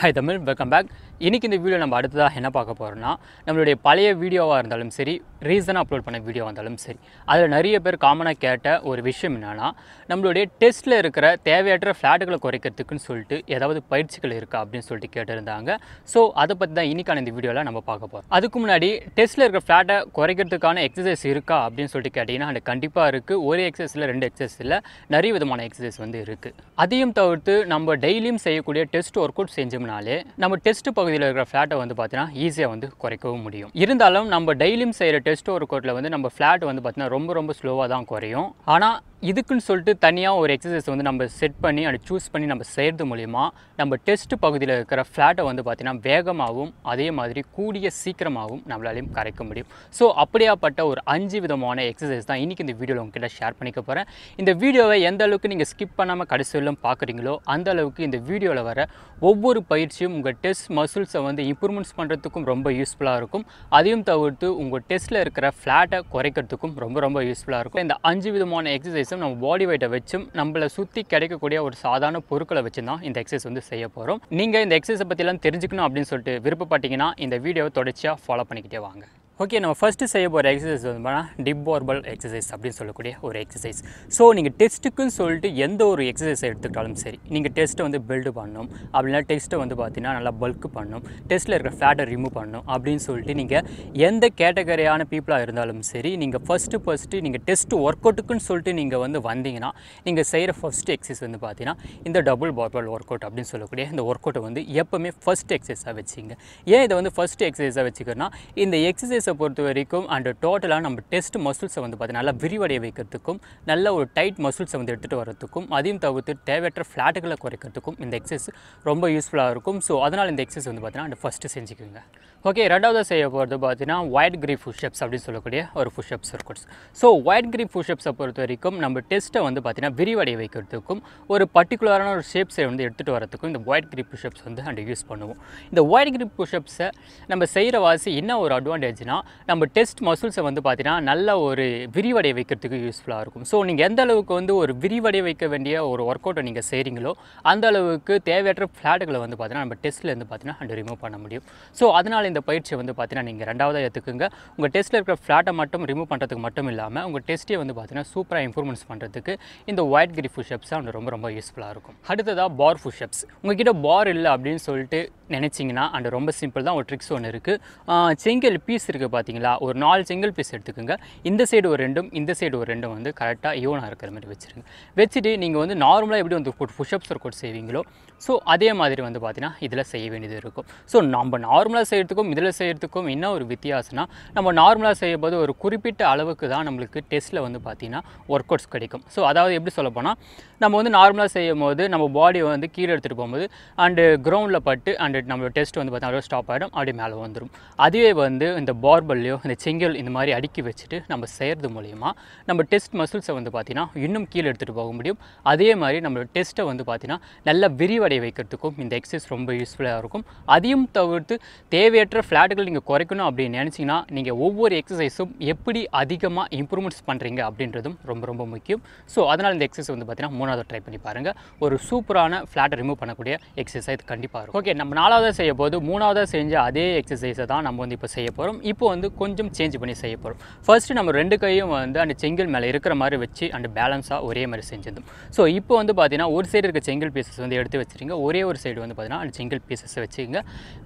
Hi Tamil welcome back இன்றைக்கி இந்த video நம்ம அடுத்ததாக என்ன பார்க்க போகிறோம்னா நம்மளுடைய பழைய வீடியோவாக இருந்தாலும் சரி ரீசனாக அப்லோட் பண்ண வீடியோவாக இருந்தாலும் சரி அதில் நிறைய பேர் காமனாக கேட்ட ஒரு விஷயம் என்னென்னா நம்மளுடைய டெஸ்ட்டில் இருக்கிற தேவையற்ற ஃப்ளாட்டுகளை குறைக்கிறதுக்குன்னு சொல்லிட்டு ஏதாவது பயிற்சிகள் இருக்கா அப்படின்னு சொல்லிட்டு கேட்டிருந்தாங்க. ஸோ அதை பற்றி தான் இன்றைக்கான இந்த வீடியோவில் நம்ம பார்க்க போகிறோம் அதுக்கு முன்னாடி டெஸ்ட்டில் இருக்கிற ஃப்ளாட்டை குறைக்கிறதுக்கான எக்ஸசைஸ் இருக்கா அப்படின்னு சொல்லிட்டு கேட்டிங்கன்னா அது கண்டிப்பாக இருக்குது ஒரு எக்ஸசைஸில் ரெண்டு எக்ஸசைஸில் நிறைய விதமான எக்ஸசைஸ் வந்து இருக்குது அதையும் தவிர்த்து நம்ம டெய்லியும் செய்யக்கூடிய டெஸ்ட் ஒர்க் அவுட் செஞ்சோம்னாலே நம்ம டெஸ்ட் பகுதியில் இருக்கிற ஃப்ளாட்டை வந்து பார்த்தீங்கன்னா ஈஸியாக வந்து குறைக்கவும் முடியும். இருந்தாலும் நம்ம டெய்லியும் செய்கிற டெஸ்ட் ஒர்க் அவுட்டில் வந்து நம்ம ஃப்ளாட் வந்து பார்த்தீங்கன்னா ரொம்ப ரொம்ப ஸ்லோவாக தான் குறையும். ஆனால் இதுக்குன்னு சொல்லிட்டு தனியாக ஒரு எக்ஸசைஸ் வந்து நம்ம செட் பண்ணி அதை சூஸ் பண்ணி நம்ம செய்கிறது மூலிமா நம்ம டெஸ்ட் பகுதியில் இருக்கிற ஃப்ளாட்டை வந்து பார்த்திங்கன்னா வேகமாகவும் அதே மாதிரி கூடிய சீக்கிரமாகவும் நம்மளாலையும் கரைக்க முடியும். ஸோ அப்படியாப்பட்ட ஒரு அஞ்சு விதமான எக்ஸசைஸ் தான் இன்றைக்கி இந்த வீடியோவில் உங்ககிட்ட ஷேர் பண்ணிக்க போகிறேன் இந்த வீடியோவை எந்த அளவுக்கு நீங்கள் ஸ்கிப் பண்ணாமல் கடைசியிலும் பார்க்குறீங்களோ அந்த அளவுக்கு இந்த வீடியோவில் வர ஒவ்வொரு பயிற்சியும் உங்கள் டெஸ்ட் மசில்ஸை வந்து இம்ப்ரூவ்மெண்ட்ஸ் பண்ணுறதுக்கும் ரொம்ப யூஸ்ஃபுல்லாக இருக்கும். அதையும் தவிர்த்து உங்கள் டெஸ்ட்டில் இருக்கிற ஃப்ளாட்டை குறைக்கிறதுக்கும் ரொம்ப ரொம்ப யூஸ்ஃபுல்லாக இருக்கும். இந்த அஞ்சு விதமான எக்ஸசைஸ் எக்ஸசைஸும் நம்ம பாடி வெயிட்டை வச்சும் நம்மளை சுற்றி கிடைக்கக்கூடிய ஒரு சாதாரண பொருட்களை வச்சு தான் இந்த எக்ஸசைஸ் வந்து செய்ய போகிறோம் நீங்கள் இந்த எக்ஸசைஸை பற்றிலாம் தெரிஞ்சுக்கணும் அப்படின்னு சொல்லிட்டு விருப்பப்பட்டீங்கன்னா இந்த வீடியோவை தொடர்ச்சியாக ஃபாலோ பண்ணிக்கிட்டே வாங்க. ஓகே நம்ம ஃபஸ்ட்டு செய்ய போகிற எக்ஸசைஸ் வந்து டிப் பார்பல் எக்ஸசைஸ் அப்படின்னு சொல்லக்கூடிய ஒரு எக்ஸசைஸ் ஸோ நீங்கள் டெஸ்ட்டுக்குன்னு சொல்லிட்டு எந்த ஒரு எக்ஸசைஸ் எடுத்துக்கிட்டாலும் சரி நீங்கள் டெஸ்ட்டை வந்து பில்டு பண்ணணும். அப்படின்னா டெஸ்ட்டை வந்து பார்த்தீங்கன்னா நல்லா பல்க் பண்ணணும். டெஸ்ட்டில் இருக்கிற ஃபேட்டை ரிமூவ் பண்ணணும் அப்படின்னு சொல்லிட்டு நீங்கள் எந்த கேட்டகரியான பீப்புளாக இருந்தாலும் சரி நீங்கள் ஃபஸ்ட்டு ஃபஸ்ட்டு நீங்கள் டெஸ்ட் ஒர்க் அவுட்டுக்குன்னு சொல்லிட்டு நீங்கள் வந்து வந்தீங்கன்னா நீங்கள் செய்கிற ஃபஸ்ட்டு எக்ஸசைஸ் வந்து பார்த்தீங்கன்னா இந்த டபுள் பார்பல் ஒர்க் அவுட் அப்படின்னு சொல்லக்கூடிய இந்த ஒர்க் அவுட்டை வந்து எப்போவுமே ஃபஸ்ட் எக்ஸசைஸாக வச்சுங்க ஏன் இதை வந்து ஃபஸ்ட்டு எக்ஸசைஸாக வச்சுக்கிறோன்னா இந்த எக்ஸசைஸ் பொறுத்த வரைக்கும் அண்ட் டோட்டலாக நம்ம டெஸ்ட் மசில்ஸை வந்து பார்த்தீங்கன்னா நல்லா விரிவடைய வைக்கிறதுக்கும் நல்ல ஒரு டைட் மசில்ஸை வந்து எடுத்துகிட்டு வரதுக்கும் அதையும் தவிர்த்து தேவையற்ற ஃப்ளாட்டுகளை குறைக்கிறதுக்கும் இந்த எக்ஸசைஸ் ரொம்ப யூஸ்ஃபுல்லாக இருக்கும். ஸோ அதனால் இந்த எக்ஸசைஸ் வந்து பார்த்தீங்கன்னா அந்த ஃபஸ்ட்டு செஞ்சுக்கோங்க ஓகே ரெண்டாவது செய்ய போகிறது பார்த்தீங்கன்னா ஒயிட் கிரீப் புஷ்அப்ஸ் அப்படின்னு சொல்லக்கூடிய ஒரு புஷ்அப்ஸ் இருக்கும் ஸோ ஒயிட் கிரீப் புஷ்அப்ஸை பொறுத்த வரைக்கும் நம்ம டெஸ்ட்டை வந்து பார்த்தீங்கன்னா விரிவடை வைக்கிறதுக்கும் ஒரு பர்டிகுலரான ஒரு ஷேப்ஸை வந்து எடுத்துகிட்டு வரதுக்கும் இந்த ஒயிட் கிரீப் புஷ்அப்ஸ் வந்து அண்ட் யூஸ் பண்ணுவோம். இந்த ஒயிட் கிரீப் புஷ்அப்ஸை நம்ம செய்கிற வாசி என்ன ஒரு அட்வான்டேஜ்னால் நம்ம டெஸ்ட் மசில்ஸை வந்து பார்த்தீங்கன்னா நல்ல ஒரு விரிவடை வைக்கிறதுக்கு யூஸ்ஃபுல்லாக இருக்கும். ஸோ நீங்கள் எந்த அளவுக்கு வந்து ஒரு விரிவடை வைக்க வேண்டிய ஒரு ஒர்க் அவுட்டை நீங்கள் செய்கிறீங்களோ அந்த அளவுக்கு தேவையற்ற ஃப்ளாட்டுகளை வந்து பார்த்தீங்கன்னா நம்ம டெஸ்ட்லேருந்து பார்த்தீங்கன்னா அண்ட் ரிமூவ் பண்ண முடியும். ஸோ அதனால் இந்த பயிற்சியை வந்து பார்த்தீங்கன்னா நீங்கள் ரெண்டாவதாக எடுத்துக்கோங்க. உங்கள் டெஸ்ட்டில் இருக்கிற ஃப்ளாட்டை மட்டும் ரிமூவ் பண்ணுறதுக்கு மட்டும் இல்லாமல் உங்கள் டெஸ்ட்டே வந்து பார்த்தீங்கன்னா சூப்பராக இம்ப்ரூவ்மெண்ட்ஸ் பண்ணுறதுக்கு இந்த ஒயிட் கிரி புஷ்அப்ஸ் வந்து ரொம்ப ரொம்ப யூஸ்ஃபுல்லாக இருக்கும். அடுத்ததாக பார் புஷ்அப்ஸ் உங்ககிட்ட பார் இல்லை அப்படின்னு சொல்லிட்டு நினச்சிங்கன்னா அண்ட் ரொம்ப சிம்பிள் தான் ஒரு ட்ரிக்ஸ் ஒன்று இருக்குது செங்கல் பீஸ் இருக்குது பார்த்தீங்களா? ஒரு நாலு செங்கல் பீஸ் எடுத்துக்கோங்க. இந்த சைடு ஒரு ரெண்டும் இந்த சைடு ஒரு ரெண்டும் வந்து கரெக்டாக ஈவனாக இருக்கிற மாதிரி வச்சுருங்க. வச்சுட்டு நீங்கள் வந்து நார்மலாக எப்படி வந்து புஷ்அப்ஸ் ஒர்க் அவுட் செய்வீங்களோ ஸோ அதே மாதிரி வந்து பார்த்தீங்கன்னா இதில் செய்ய வேண்டியது இருக்கும். ஸோ நம்ம நார்மலாக செய்கிறதுக்கு செய்கிறதுக்கும் இதில் செய்கிறதுக்கும் என்ன ஒரு வித்தியாசம்னா நம்ம நார்மலாக செய்யும்போது ஒரு குறிப்பிட்ட அளவுக்கு தான் நம்மளுக்கு டெஸ்ட்டில் வந்து பார்த்தீங்கன்னா ஒர்க் அவுட்ஸ் கிடைக்கும். ஸோ அதாவது எப்படி சொல்ல போனால் நம்ம வந்து நார்மலாக செய்யும் போது நம்ம பாடியை வந்து கீழே எடுத்துகிட்டு போகும்போது அண்டு கிரவுண்டில் பட்டு அண்டு நம்மளோட டெஸ்ட் வந்து பார்த்தீங்கன்னா ஸ்டாப் ஆகிடும் அப்படியே மேலே வந்துடும் அதுவே வந்து இந்த பார்பல்லையோ இந்த செங்கல் இந்த மாதிரி அடுக்கி வச்சுட்டு நம்ம செய்கிறது மூலிமா நம்ம டெஸ்ட் மசில்ஸை வந்து பார்த்தீங்கன்னா இன்னும் கீழே எடுத்துகிட்டு போக முடியும். அதே மாதிரி நம்மளோட டெஸ்ட்டை வந்து பார்த்திங்கன்னா நல்ல விரிவடை வைக்கிறதுக்கும் இந்த எக்ஸசைஸ் ரொம்ப யூஸ்ஃபுல்லாக இருக்கும். அதையும் தவிர்த்து தேவையற்ற ஃப்ளாட்டுகள் நீங்கள் குறைக்கணும் அப்படின்னு நினச்சிங்கன்னா நீங்கள் ஒவ்வொரு எக்ஸசைஸும் எப்படி அதிகமாக இம்ப்ரூவ்மெண்ட்ஸ் பண்ணுறீங்க அப்படின்றதும் ரொம்ப ரொம்ப முக்கியம். ஸோ அதனால் இந்த எக்ஸசைஸ் வந்து பார்த்தீங்கன்னா மூணாவது ட்ரை பண்ணி பாருங்கள் ஒரு சூப்பரான ஃப்ளாட்டை ரிமூவ் பண்ணக்கூடிய எக்ஸசைஸ் கண்டிப்பாக இருக்கும். ஓகே நம்ம நாலாவதாக செய்ய போது மூணாவதாக செஞ்ச அதே எக்ஸசைஸை தான் நம்ம வந்து இப்போ செய்ய போகிறோம் இப்போ வந்து கொஞ்சம் சேஞ்ச் பண்ணி செய்ய போகிறோம் ஃபர்ஸ்ட்டு நம்ம ரெண்டு கையும் வந்து அந்த செங்கல் மேலே இருக்கிற மாதிரி வச்சு அண்ட் பேலன்ஸாக ஒரே மாதிரி செஞ்சிருந்தோம் ஸோ இப்போ வந்து பார்த்தீங்கன்னா ஒரு சைடு இருக்க செங்கல் பீசஸ் வந்து எடுத்து வச்சுருங்க. ஒரே ஒரு சைடு வந்து பார்த்தீங்கன்னா அந்த செங்கல் பீசஸை வச்சுக்கோங்க.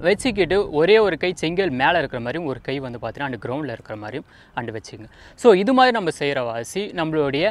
வச்சுக்கிட்டு ஒரே ஒரு கை செங்கல் மேலே இருக்கிற மாதிரியும் ஒரு கை வந்து பார்த்தீங்கன்னா அந்த கிரவுண்டில் இருக்கிற மாதிரியும் அண்டு வச்சுங்க ஸோ இது மாதிரி நம்ம செய்கிற வாசி நம்மளுடைய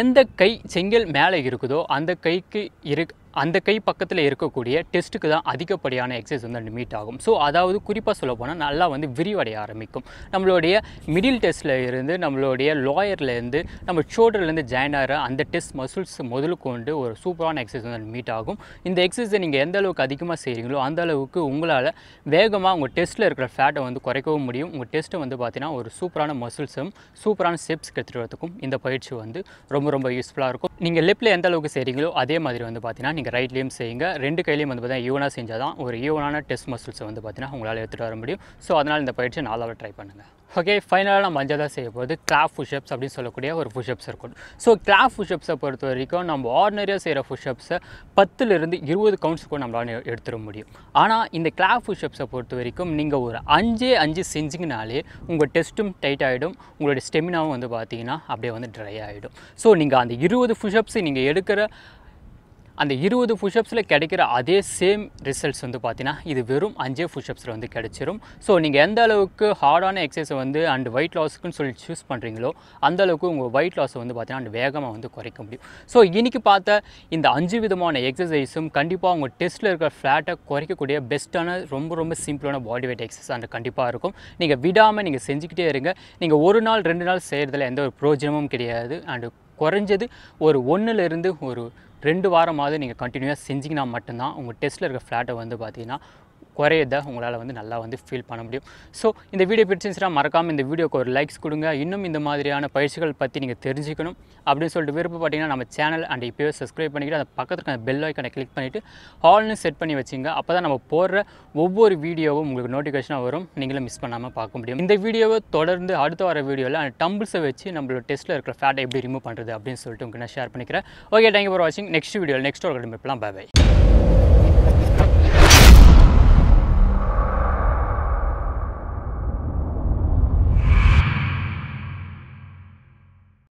எந்த கை செங்கல் மேலே இருக்குதோ அந்த கைக்கு இரு அந்த கை பக்கத்தில் இருக்கக்கூடிய டெஸ்ட்டுக்கு தான் அதிகப்படியான எக்ஸசைஸ் வந்து மீட் ஆகும். ஸோ அதாவது குறிப்பாக சொல்ல போனால் நல்லா வந்து விரிவடைய ஆரம்பிக்கும். நம்மளுடைய மிடில் டெஸ்ட்டில் இருந்து நம்மளுடைய லோயர்லேருந்து நம்ம ஷோல்டர்லேருந்து ஜாயின் ஆகிற அந்த டெஸ்ட் மசில்ஸ் முதல் கொண்டு ஒரு சூப்பரான எக்ஸசைஸ் வந்து மீட் ஆகும். இந்த எக்ஸசைஸை நீங்கள் எந்த அளவுக்கு அதிகமாக செய்கிறீங்களோ அந்த அளவுக்கு உங்களால் வேகமாக உங்கள் டெஸ்ட்டில் இருக்கிற ஃபேட்டை வந்து குறைக்கவும் முடியும். உங்கள் டெஸ்ட்டை வந்து பார்த்தீங்கன்னா ஒரு சூப்பரான மசில்ஸும் சூப்பரான ஸ்டெப்ஸ் எடுத்துகிட்டு இந்த பயிற்சி வந்து ரொம்ப ரொம்ப ரொம்ப யூஸ்ஃபுல்லாக இருக்கும். நீங்கள் லெஃப்ட்டில் எந்த அளவுக்கு செய்கிறீங்களோ அதே மாதிரி வந்து பார்த்தீங்கன்னா நீங்கள் ரைட்லேயும் செய்யுங்க. ரெண்டு கையிலையும் வந்து பார்த்தீங்கன்னா ஈவனாக செஞ்சால் தான் ஒரு ஈவனான டெஸ்ட் மசில்ஸை வந்து பார்த்தீங்கன்னா உங்களால் எடுத்துகிட்டு வர முடியும். ஸோ அதனால் இந்த பயிற்சியை நாலாவது ட்ரை பண்ணுங்கள் ஓகே ஃபைனலாக நம்ம அஞ்சாவதாக செய்ய போகிறது கிளாப் புஷ்அப்ஸ் அப்படின்னு சொல்லக்கூடிய ஒரு புஷ்அப்ஸ் இருக்கும் ஸோ கிளாப் புஷ்அப்ஸை பொறுத்த வரைக்கும் நம்ம ஆர்டினரியாக செய்கிற புஷ்அப்ஸை பத்துலேருந்து இருபது கவுண்ட்ஸ் கூட நம்மளால் எடுத்துட முடியும். ஆனால் இந்த கிளாப் புஷ்அப்ஸை பொறுத்த வரைக்கும் நீங்கள் ஒரு அஞ்சே அஞ்சு செஞ்சிங்கனாலே உங்கள் டெஸ்ட்டும் டைட் ஆகிடும் உங்களுடைய ஸ்டெமினாவும் வந்து பார்த்தீங்கன்னா அப்படியே வந்து ட்ரை ஆகிடும் ஸோ நீங்கள் அந்த இருபது புஷ்அப்ஸ் நீங்கள் எடுக்கிற அந்த இருபது புஷ்அப்ஸில் கிடைக்கிற அதே சேம் ரிசல்ட்ஸ் வந்து பார்த்தீங்கன்னா இது வெறும் அஞ்சே புஷ்அப்ஸில் வந்து கிடைச்சிரும். ஸோ நீங்கள் எந்த அளவுக்கு ஹார்டான எக்ஸசைஸை வந்து அண்ட் வெயிட் லாஸுக்குன்னு சொல்லி சூஸ் பண்ணுறீங்களோ அந்த அளவுக்கு உங்கள் வெயிட் லாஸை வந்து பார்த்தீங்கன்னா அண்ட் வேகமாக வந்து குறைக்க முடியும். ஸோ இன்றைக்கி பார்த்த இந்த அஞ்சு விதமான எக்ஸசைஸும் கண்டிப்பாக உங்கள் டெஸ்ட்டில் இருக்கிற ஃப்ளாட்டை குறைக்கக்கூடிய பெஸ்ட்டான ரொம்ப ரொம்ப சிம்பிளான பாடி வெயிட் எக்ஸசைஸ் அந்த கண்டிப்பாக இருக்கும். நீங்கள் விடாமல் நீங்கள் செஞ்சுக்கிட்டே இருங்க. நீங்கள் ஒரு நாள் ரெண்டு நாள் செய்கிறதுல எந்த ஒரு பிரயோஜனமும் கிடையாது. அண்டு குறைஞ்சது ஒரு ஒன்றுலேருந்து ஒரு ரெண்டு வாரமாவது நீங்கள் கண்டினியூஸாக செஞ்சிங்கன்னா மட்டும்தான் உங்கள் டெஸ்ட்டில் இருக்க ஃப்ளாட்டை வந்து பார்த்தீங்கன்னா குறையதை உங்களால் வந்து நல்லா வந்து ஃபீல் பண்ண முடியும். ஸோ இந்த வீடியோ பிடிச்சிருந்துச்சுன்னா மறக்காமல் இந்த வீடியோக்கு ஒரு லைக்ஸ் கொடுங்க. இன்னும் இந்த மாதிரியான பயிற்சிகள் பற்றி நீங்கள் தெரிஞ்சுக்கணும். அப்படின்னு சொல்லிட்டு விருப்பப்பட்டீங்கன்னா நம்ம சேனல் அண்ட் இப்போயே சப்ஸ்கிரைப் பண்ணிக்கிட்டு அந்த பக்கத்துக்கு அந்த பெல் ஐக்கனை கிளிக் பண்ணிவிட்டு ஹால்னு செட் பண்ணி வச்சுங்க. அப்போ தான் நம்ம போடுற ஒவ்வொரு வீடியோவும் உங்களுக்கு நோட்டிஃபிகேஷனாக வரும். நீங்களும் மிஸ் பண்ணாமல் பார்க்க முடியும். இந்த வீடியோவை தொடர்ந்து அடுத்த வர வீடியோவில் அந்த டம்பிள்ஸை வச்சு நம்மளோட டெஸ்ட்டில் இருக்கிற ஃபேட்டை எப்படி ரிமூவ் பண்ணுறது அப்படின்னு சொல்லிட்டு உங்களுக்கு நான் ஷேர் பண்ணிக்கிறேன். ஓகே தேங்க்யூ ஃபார் வாட்சிங் நெக்ஸ்ட் வீடியோ நெக்ஸ்ட் ஒரு பை பை